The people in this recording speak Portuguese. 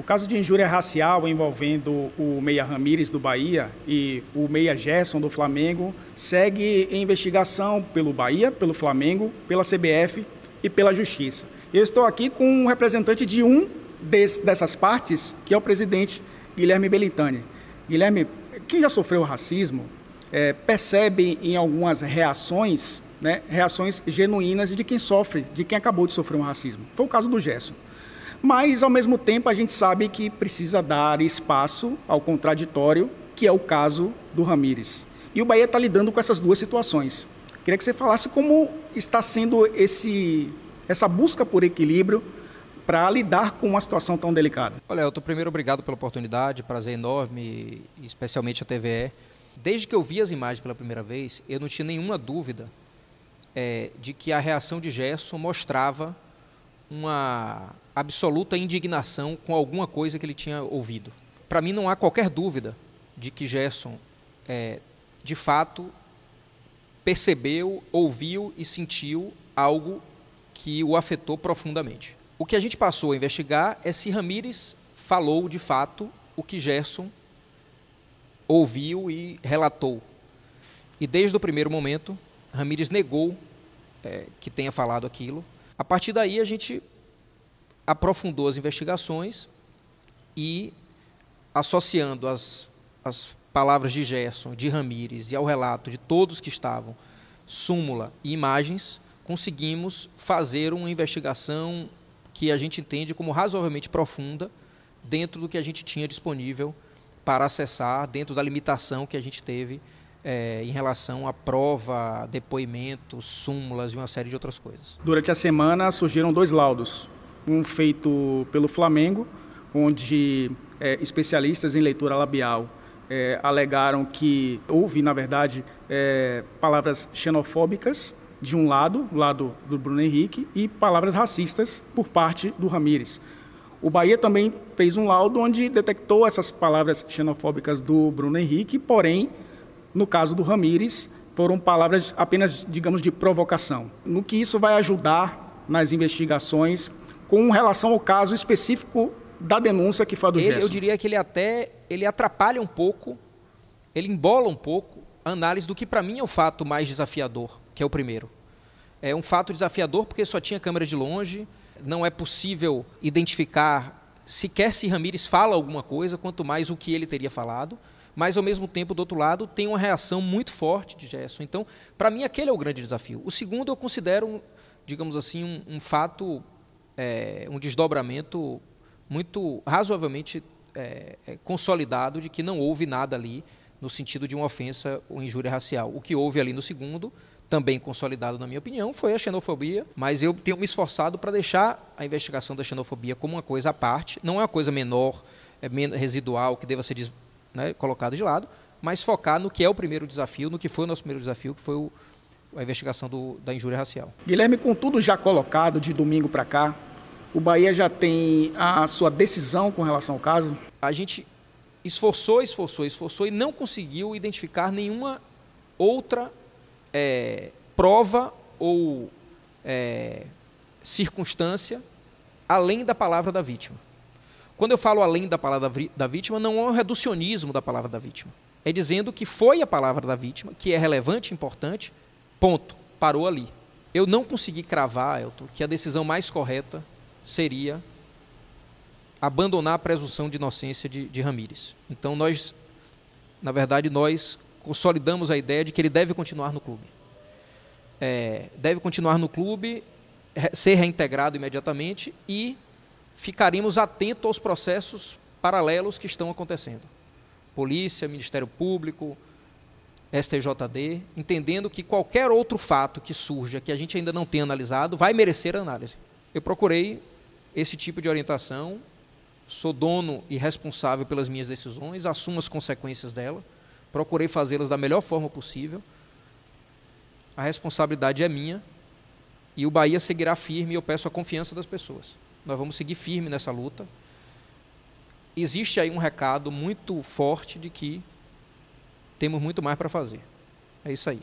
O caso de injúria racial envolvendo o Meia Ramires do Bahia e o Meia Gerson do Flamengo segue em investigação pelo Bahia, pelo Flamengo, pela CBF e pela Justiça. Eu estou aqui com um representante de um dessas partes, que é o presidente Guilherme Belintani. Guilherme, quem já sofreu racismo é, percebe em algumas reações, né, reações genuínas de quem sofre, de quem acabou de sofrer um racismo. Foi o caso do Gerson. Mas, ao mesmo tempo, a gente sabe que precisa dar espaço ao contraditório, que é o caso do Ramires. E o Bahia está lidando com essas duas situações. Queria que você falasse como está sendo esse, essa busca por equilíbrio para lidar com uma situação tão delicada. Olha, Elton, primeiro obrigado pela oportunidade, prazer enorme, especialmente a TVE. Desde que eu vi as imagens pela primeira vez, eu não tinha nenhuma dúvida é, de que a reação de Gerson mostrava uma absoluta indignação com alguma coisa que ele tinha ouvido. Para mim, não há qualquer dúvida de que Gerson, é, de fato, percebeu, ouviu e sentiu algo que o afetou profundamente. O que a gente passou a investigar é se Ramires falou de fato o que Gerson ouviu e relatou. E desde o primeiro momento, Ramires negou é, que tenha falado aquilo. A partir daí, a gente aprofundou as investigações e, associando as, as palavras de Gerson, de Ramires e ao relato de todos que estavam, súmula e imagens, conseguimos fazer uma investigação que a gente entende como razoavelmente profunda dentro do que a gente tinha disponível para acessar, dentro da limitação que a gente teve é, em relação à prova, depoimentos, súmulas e uma série de outras coisas. Durante a semana surgiram dois laudos. Um feito pelo Flamengo, onde é, especialistas em leitura labial é, alegaram que houve, na verdade, é, palavras xenofóbicas de um lado, lado do Bruno Henrique, e palavras racistas por parte do Ramires. O Bahia também fez um laudo onde detectou essas palavras xenofóbicas do Bruno Henrique, porém no caso do Ramires, foram palavras apenas, digamos, de provocação. No que isso vai ajudar nas investigações com relação ao caso específico da denúncia que foi do ele, Eu diria que ele até ele atrapalha um pouco, ele embola um pouco a análise do que para mim é o fato mais desafiador, que é o primeiro. É um fato desafiador porque só tinha câmera de longe, não é possível identificar sequer se Ramires fala alguma coisa, quanto mais o que ele teria falado mas ao mesmo tempo, do outro lado, tem uma reação muito forte de Gerson. Então, para mim, aquele é o grande desafio. O segundo, eu considero, digamos assim, um, um fato, é, um desdobramento muito razoavelmente é, é, consolidado de que não houve nada ali no sentido de uma ofensa ou injúria racial. O que houve ali no segundo, também consolidado na minha opinião, foi a xenofobia, mas eu tenho me esforçado para deixar a investigação da xenofobia como uma coisa à parte, não é uma coisa menor, é residual, que deva ser né, colocado de lado, mas focar no que é o primeiro desafio, no que foi o nosso primeiro desafio, que foi o, a investigação do, da injúria racial. Guilherme, com tudo já colocado de domingo para cá, o Bahia já tem a sua decisão com relação ao caso? A gente esforçou, esforçou, esforçou e não conseguiu identificar nenhuma outra é, prova ou é, circunstância além da palavra da vítima. Quando eu falo além da palavra da vítima, não é um reducionismo da palavra da vítima. É dizendo que foi a palavra da vítima, que é relevante, importante, ponto, parou ali. Eu não consegui cravar, Elton, que a decisão mais correta seria abandonar a presunção de inocência de, de Ramírez. Então nós, na verdade, nós consolidamos a ideia de que ele deve continuar no clube. É, deve continuar no clube, ser reintegrado imediatamente e ficaremos atentos aos processos paralelos que estão acontecendo. Polícia, Ministério Público, STJD, entendendo que qualquer outro fato que surja que a gente ainda não tenha analisado vai merecer análise. Eu procurei esse tipo de orientação, sou dono e responsável pelas minhas decisões, assumo as consequências dela, procurei fazê-las da melhor forma possível. A responsabilidade é minha e o Bahia seguirá firme e eu peço a confiança das pessoas. Nós vamos seguir firme nessa luta. Existe aí um recado muito forte de que temos muito mais para fazer. É isso aí.